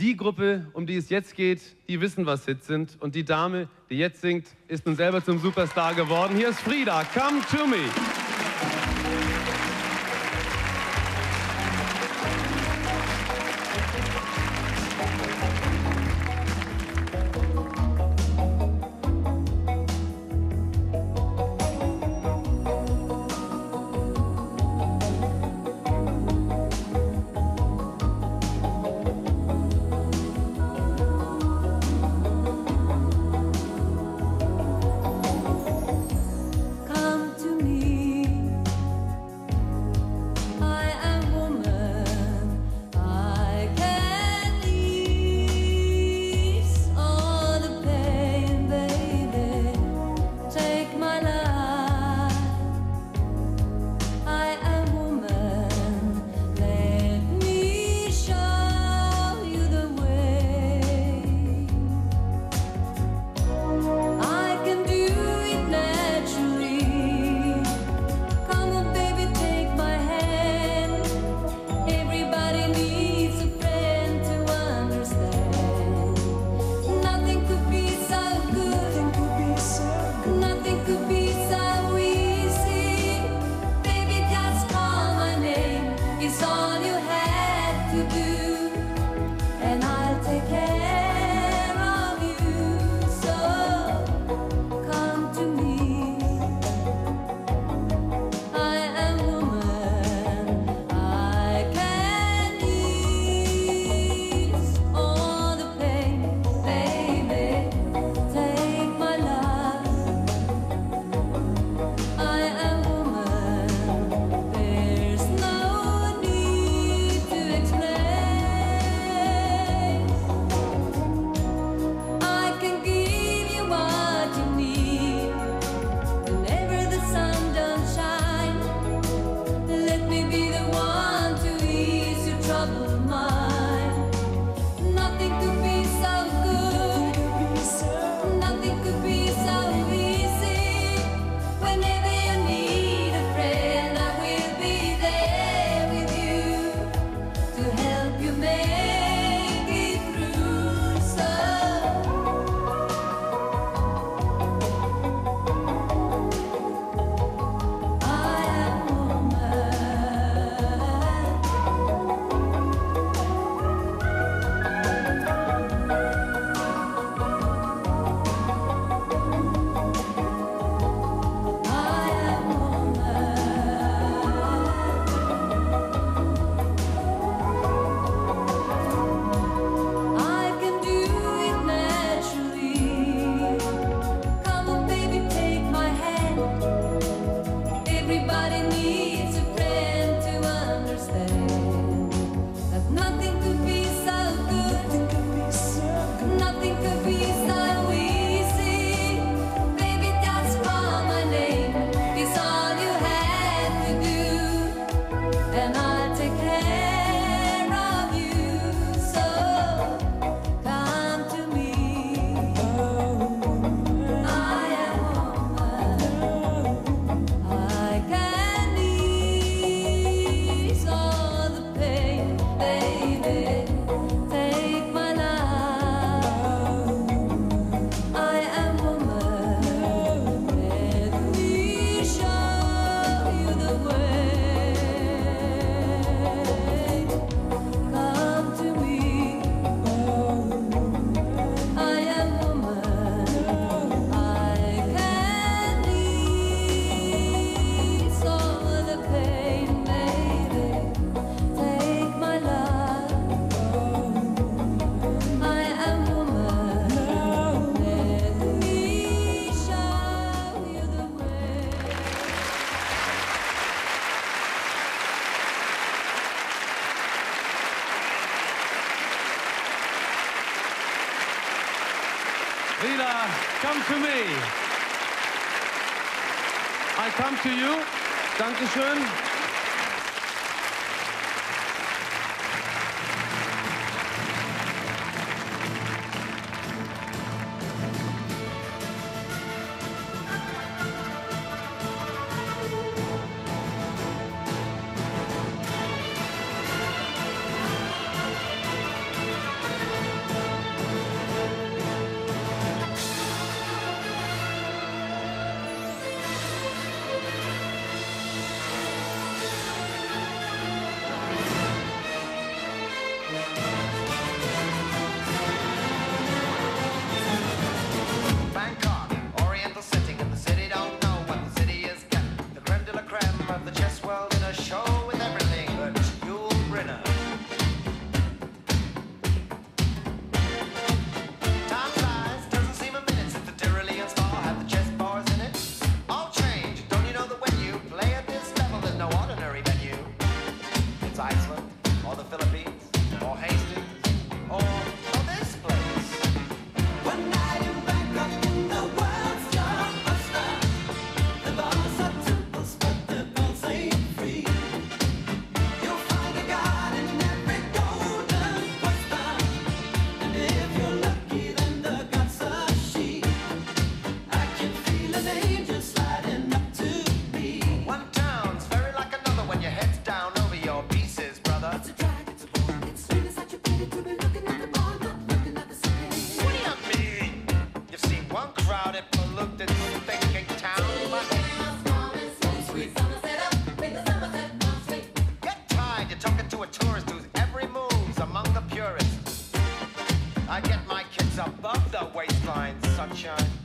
Die Gruppe, um die es jetzt geht, die wissen, was Hits sind. Und die Dame, die jetzt singt, ist nun selber zum Superstar geworden. Hier ist Frieda, Come to Me. trouble. I come to you. Dankeschön. Waistline, sunshine.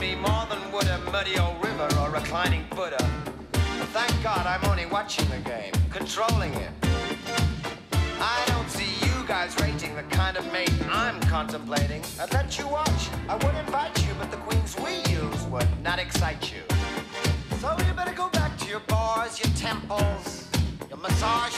Me more than would a muddy old river or reclining Buddha. But thank God I'm only watching the game, controlling it. I don't see you guys rating the kind of mate I'm contemplating. I'd let you watch. I would invite you, but the queens we use would not excite you. So you better go back to your bars, your temples, your massage